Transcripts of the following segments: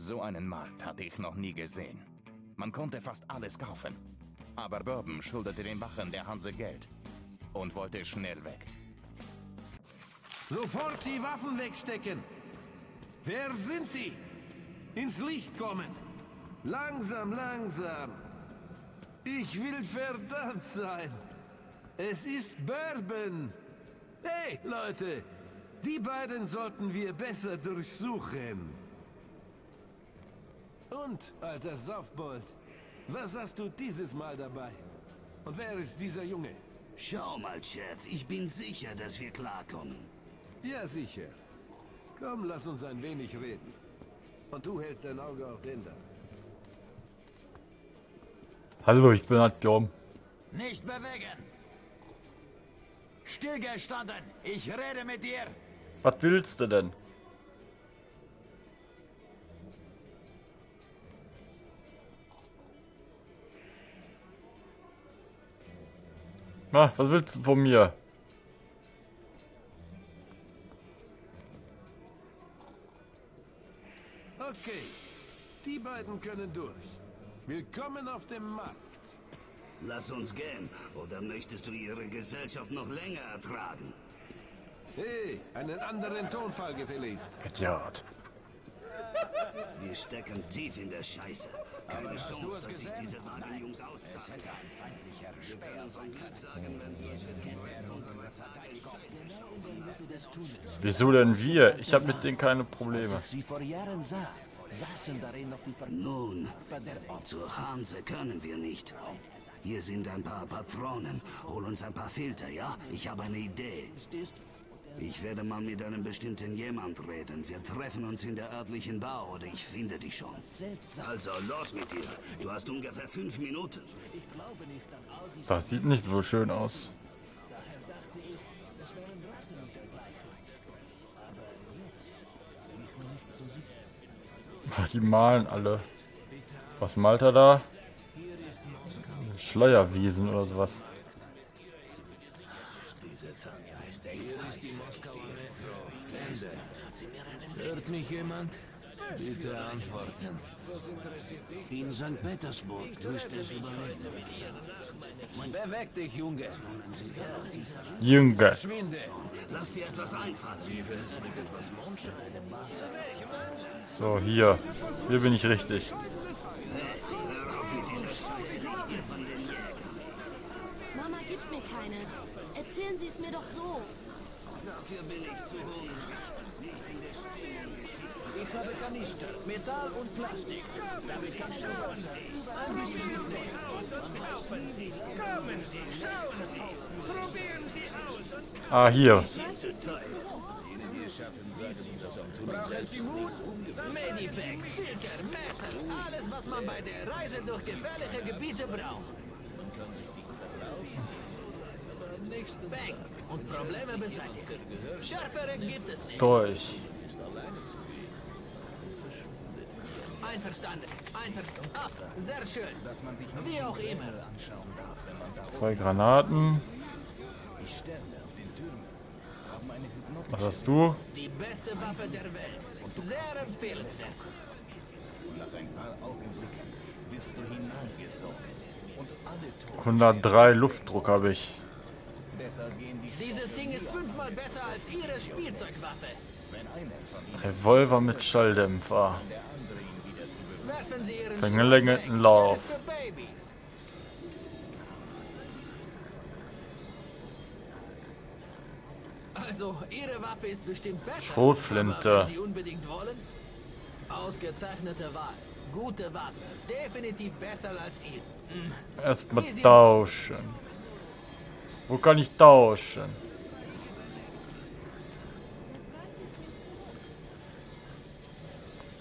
So einen Markt hatte ich noch nie gesehen. Man konnte fast alles kaufen. Aber Bourbon schuldete den Wachen der Hanse Geld und wollte schnell weg. Sofort die Waffen wegstecken! Wer sind Sie? Ins Licht kommen! Langsam, langsam! Ich will verdammt sein! Es ist Bourbon! Hey, Leute! Die beiden sollten wir besser durchsuchen. Und, alter Saufbold, was hast du dieses Mal dabei? Und wer ist dieser Junge? Schau mal, Chef, ich bin sicher, dass wir klarkommen. Ja, sicher. Komm, lass uns ein wenig reden. Und du hältst dein Auge auf den da. Hallo, ich bin Adjom. Nicht bewegen! Stillgestanden! Ich rede mit dir! Was willst du denn? Na, was willst du von mir? Okay, die beiden können durch. Willkommen auf dem Markt. Lass uns gehen, oder möchtest du ihre Gesellschaft noch länger ertragen? Hey, einen anderen Tonfall gefälligst. Idiot. Wir stecken tief in der Scheiße. Keine Chance, dass sich diese armen Jungs auszahlen. Wir können Glück sagen, wenn Scheiße. Wieso denn wir? Ich habe mit denen keine Probleme. Sie vor Jahren sah, saßen darin noch die Ver Nun, zur Hanse können wir nicht. Hier sind ein paar Patronen. Hol uns ein paar Filter, ja? Ich habe eine Idee. ist, Ich werde mal mit einem bestimmten jemand reden. Wir treffen uns in der örtlichen Bar oder ich finde dich schon. Also los mit dir. Du hast ungefähr fünf Minuten. Ich glaube nicht an all diese Das sieht nicht so schön aus. daher dachte ich, es wären Ratten und dergleichen. Aber jetzt bin ich mir nicht so sicher. Ach, die malen alle. Was malt er da? Schleierwiesen oder sowas. Mich jemand? Bitte antworten. In St. Petersburg müsste es überlegen. Beweg dich, Junge. Junge. Schwinde. Lass dir etwas einfallen. So, hier. Hier bin ich richtig. Mama gibt mir keine. Erzählen Sie es mir doch so. Dafür bin ich zu hungrig. Habe Kanister, Metall und Plastik. Damit kannst du Wasser. Ein bisschen zu Ah, hier. Medibags, Filter, Messer, alles was man bei der Reise durch gefährliche Gebiete braucht. Bang und Probleme beseitigt. Schärfere gibt es nicht. Durch. Einverstanden. Einverstanden. Ah, sehr schön. Wie auch immer. Zwei Granaten. Was hast du? Die beste Waffe der Welt. Sehr empfehlenswert. 103 Luftdruck habe ich. Dieses Ding ist fünfmal besser als Ihre Spielzeugwaffe. Revolver mit Schalldämpfer. Weg. Lauf. Also, Ihre Waffe ist bestimmt besser. Schrotflinte. Sie unbedingt wollen? Ausgezeichnete Wahl. Gute Waffe. Definitiv besser als Ihr. Erstmal tauschen. Wo kann ich tauschen?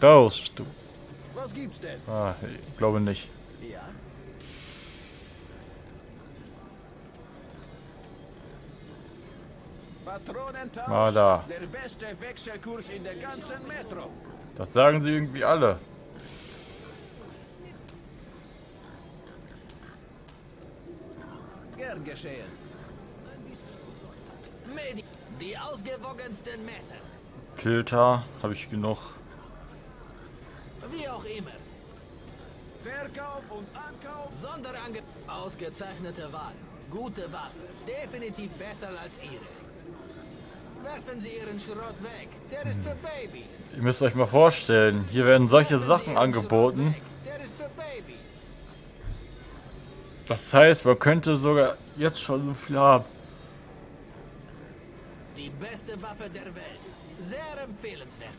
Tauschst du? Was gibt's denn? Ah, ich glaube nicht. Ja? Ah, da. Der beste Wechselkurs in der ganzen Metro. Das sagen sie irgendwie alle. Gern geschehen. Die ausgewogensten Messer. Filter habe ich genug. Auch immer. Verkauf und Ankauf. Sonderange... Ausgezeichnete Wahl. Gute Waffe. Definitiv besser als Ihre. Werfen Sie Ihren Schrott weg. Der ist für Babys. Ihr müsst euch mal vorstellen, hier werden solche Werfen Sachen angeboten. Schrott weg. Der ist für Babys. Das heißt, man könnte sogar jetzt schon so viel haben. Die beste Waffe der Welt. Sehr empfehlenswert.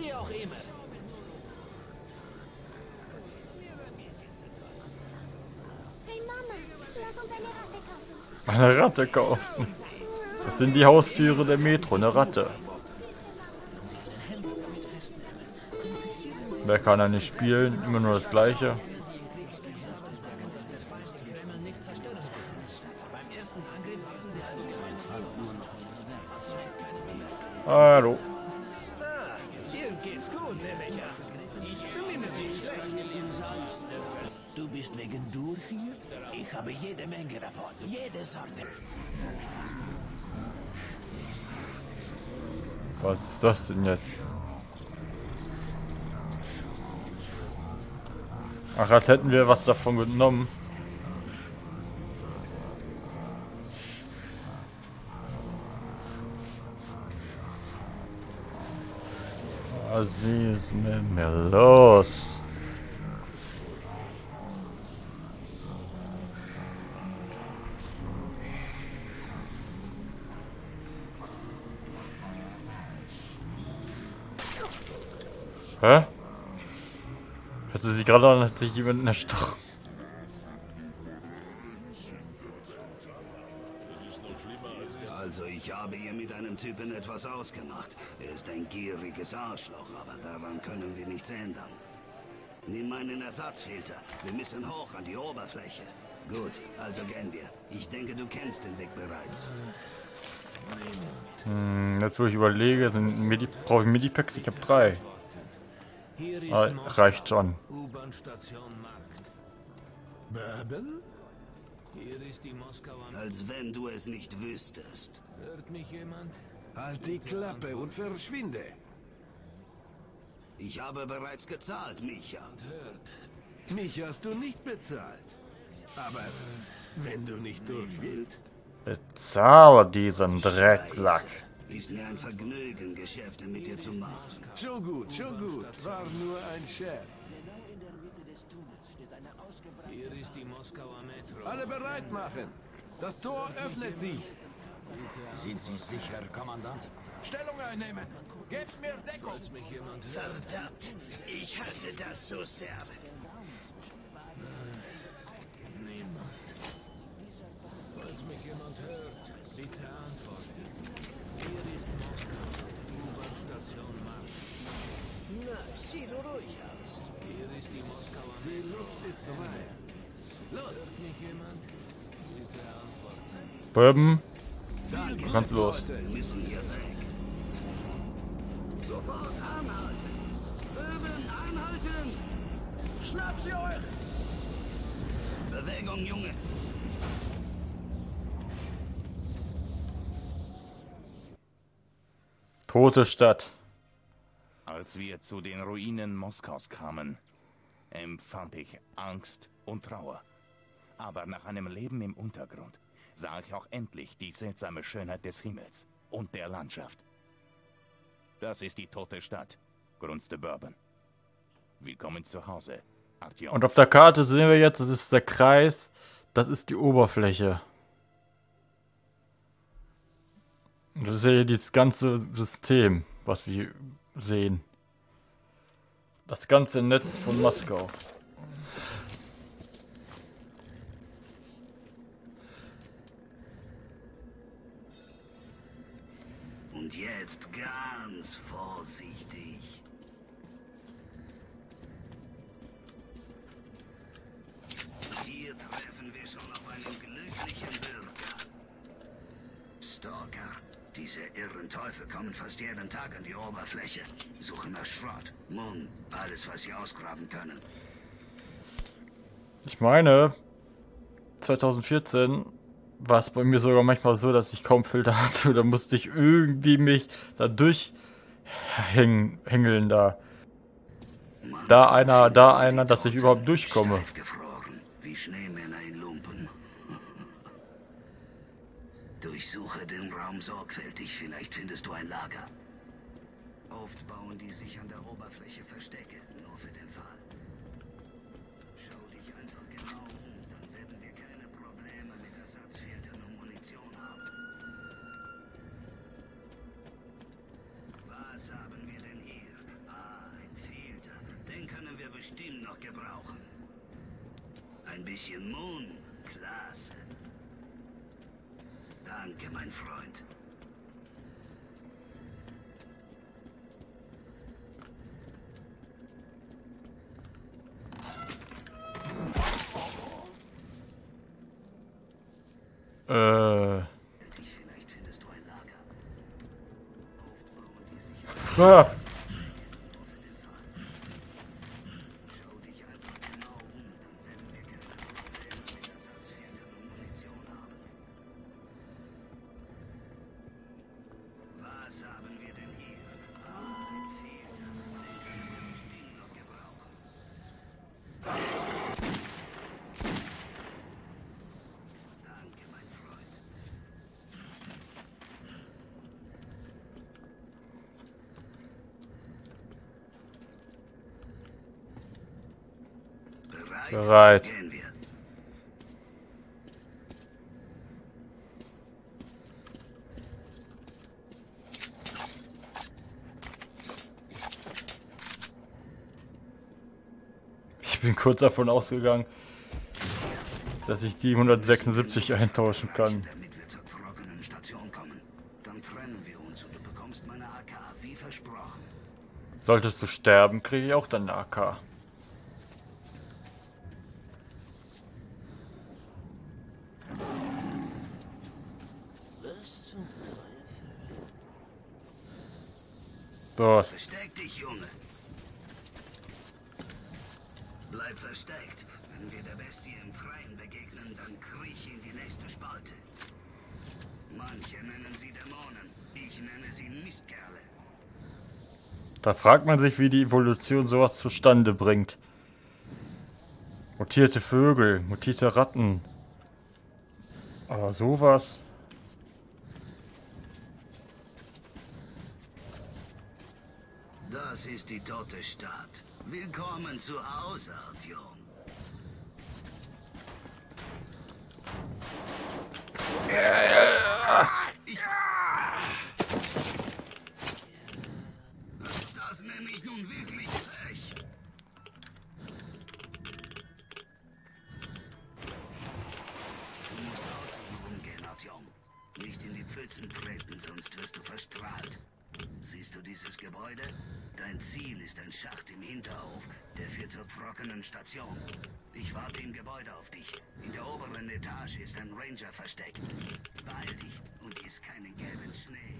Wie auch immer. Hey Mama, lass uns eine Ratte kaufen. Eine Ratte kaufen. Das sind die Haustüre der Metro, eine Ratte. Wer kann er nicht spielen? Immer nur das gleiche. Hallo. Geht's gut, nehme ich an. Zumindest nicht schlecht. Du bist wegen Dur hier? Ich habe jede Menge davon. Jede Sorte. Was ist das denn jetzt? Ach, als hätten wir was davon genommen. Was ist mit mir los? Hä? Hörte sich gerade an, hätte sich jemand erstochen. Also ich habe hier mit einem Typen etwas ausgemacht. Er ist ein gieriges Arschloch, aber daran können wir nichts ändern. Nimm meinen Ersatzfilter. Wir müssen hoch an die Oberfläche. Gut, also gehen wir. Ich denke, du kennst den Weg bereits. Hm, jetzt wo ich überlege, sind Medi brauche ich Medipacks? Ich habe drei. Ah, reicht schon. U-Bahn-Station Markt. Bourbon? Hier ist die Moskauer... Als wenn du es nicht wüsstest. Hört mich jemand? Halt die Klappe und verschwinde. Ich habe bereits gezahlt, Micha. Hört. Mich hast du nicht bezahlt. Aber wenn du nicht durch willst, Bezahle diesen Drecksack. Ist mir ein Vergnügen, Geschäfte mit dir zu machen. schon gut, schon gut. War nur ein Scherz. Hier ist die Moskauer Metro. Alle bereit machen. Das Tor öffnet sich. Sind Sie sicher, Kommandant? Stellung einnehmen. Gebt mir Deckung. Falls mich jemand hört. Verdammt, ich hasse das so sehr. Niemand. Falls mich jemand hört, bitte antworten. Hier ist Moskau. U-Bahn-Station Markt. Na, sieht ruhig aus. Hier ist die Moskauer Die Metro. Luft ist frei. Danke. du kannst los. Wir müssen hier weg. Sofort anhalten. Üben, anhalten. Schnapp sie euch. Bewegung, Junge. Tote Stadt. Als wir zu den Ruinen Moskaus kamen, empfand ich Angst und Trauer. Aber nach einem Leben im Untergrund sah ich auch endlich die seltsame Schönheit des Himmels und der Landschaft. Das ist die tote Stadt, grunzte Bourbon. Willkommen zu Hause, Artyom. Und auf der Karte sehen wir jetzt, das ist der Kreis, das ist die Oberfläche. Das ist ja dieses ganze System, was wir sehen. Das ganze Netz von Moskau. Und jetzt ganz vorsichtig. Hier treffen wir schon auf einen glücklichen Bürger. Stalker. Diese irren Teufel kommen fast jeden Tag an die Oberfläche. Suchen nach Schrott, Mumm, alles, was sie ausgraben können. Ich meine, 2014 war es bei mir sogar manchmal so, dass ich kaum Filter hatte. Da musste ich irgendwie mich da durchhacken häng, da. Da einer, da einer, dass ich überhaupt durchkomme. Durchsuche den Raum sorgfältig, vielleicht findest du ein Lager. Oft bauen die sich an der Oberfläche Verstecke, nur für den Fall. Bestimmt noch gebrauchen. Ein bisschen Moon. Klasse. Danke, mein Freund. Äh. Ah. Bereit. Ich bin kurz davon ausgegangen, dass ich die 176 eintauschen kann. Solltest du sterben, kriege ich auch deine AK. Dort. Versteck dich, Junge. Bleib versteckt. Wenn wir der Bestie im Freien begegnen, dann kriech in die nächste Spalte. Manche nennen sie Dämonen. Ich nenne sie Mistkerle. Da fragt man sich, wie die Evolution sowas zustande bringt. Mutierte Vögel, mutierte Ratten. Aber sowas... Das ist die tote Stadt. Willkommen zu Hause, Artyom. Das nenne ich nun wirklich frech. Du musst außen rumgehen, Artyom. Nicht in die Pfützen treten, sonst wirst du verstrahlt. Siehst du dieses Gebäude? Dein Ziel ist ein Schacht im Hinterhof, der führt zur trockenen Station. Ich warte im Gebäude auf dich. In der oberen Etage ist ein Ranger versteckt. Beeil dich und iss keinen gelben Schnee.